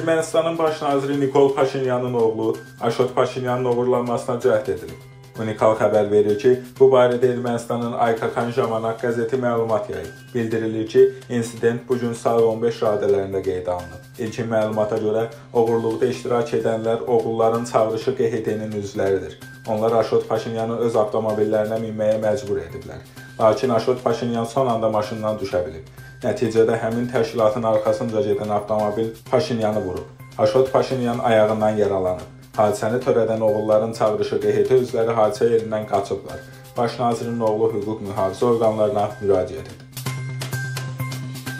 Ermənistanın baş naziri Nikol Paşinyanın oğlu Aşot Paşinyanın oğurlanmasına cəhd edilib. Unikal xəbər verir ki, bu barədə Ermənistanın Aykakan Jamanak qəzeti məlumat yayıb. Bildirilir ki, insident bu gün saat 15 radələrində qeydə alınıb. İlkin məlumata görə oğurluqda iştirak edənlər oğulların çağırışı QHT-nin üzvləridir. Onlar Aşot Paşinyanı öz avtomobillərinə minməyə məcbur ediblər. Lakin Aşot Paşinyan son anda maşından düşə bilib. Nəticədə həmin təşkilatın arxasınca gedən avtomobil Paşinyanı vurub. Aşot Paşinyan ayağından yaralanıb. Hadisəni törədən oğulların çağırışı QHT üzvləri hadisə yerindən qaçıblar. Baş nazirin oğlu hüquq mühafizə orqanlarına müraciət edib.